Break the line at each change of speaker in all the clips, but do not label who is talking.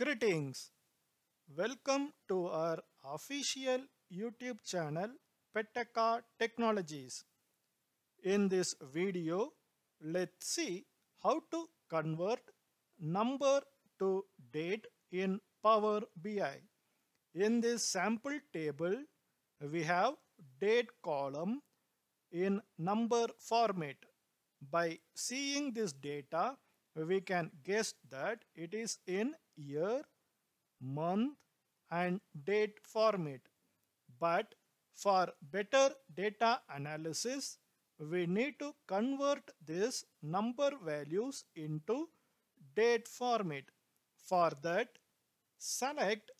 Greetings. Welcome to our official YouTube channel Pettaka Technologies. In this video, let's see how to convert number to date in Power BI. In this sample table, we have date column in number format. By seeing this data, we can guess that it is in year, month and date format. But for better data analysis, we need to convert this number values into date format. For that, select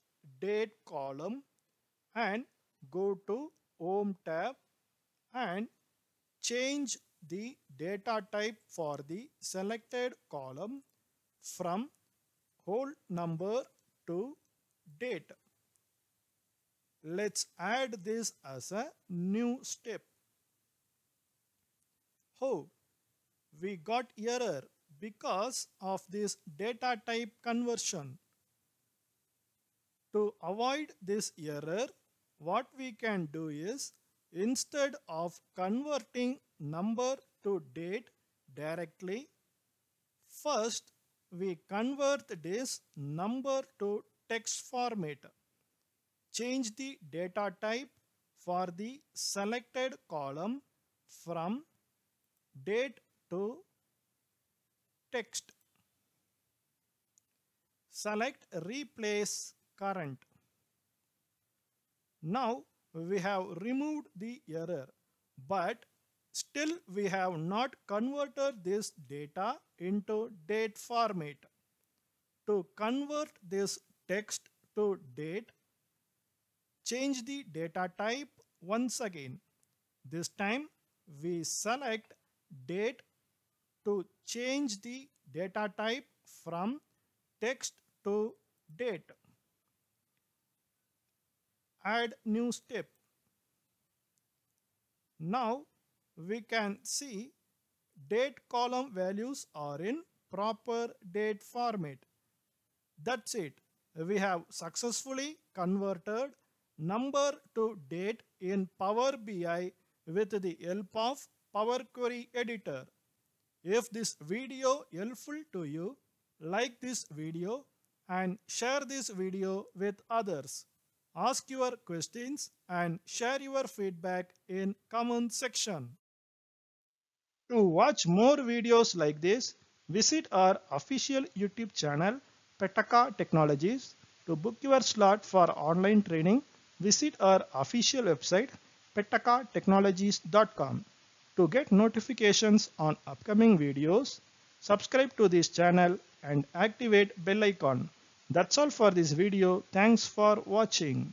date column and go to home tab and change the data type for the selected column from whole number to date. Let's add this as a new step. Oh, we got error because of this data type conversion. To avoid this error, what we can do is instead of converting number to date directly, first we convert this number to text format. Change the data type for the selected column from date to text. Select replace current. Now we have removed the error but still we have not converted this data into date format. To convert this text to date, change the data type once again. This time we select date to change the data type from text to date. Add new step. Now we can see date column values are in proper date format. That's it. We have successfully converted number to date in Power BI with the help of Power Query Editor. If this video helpful to you, like this video and share this video with others. Ask your questions and share your feedback in comment section. To watch more videos like this, visit our official YouTube channel Pettaka Technologies. To book your slot for online training, visit our official website pettakatechnologies.com. To get notifications on upcoming videos, subscribe to this channel and activate bell icon. That's all for this video. Thanks for watching.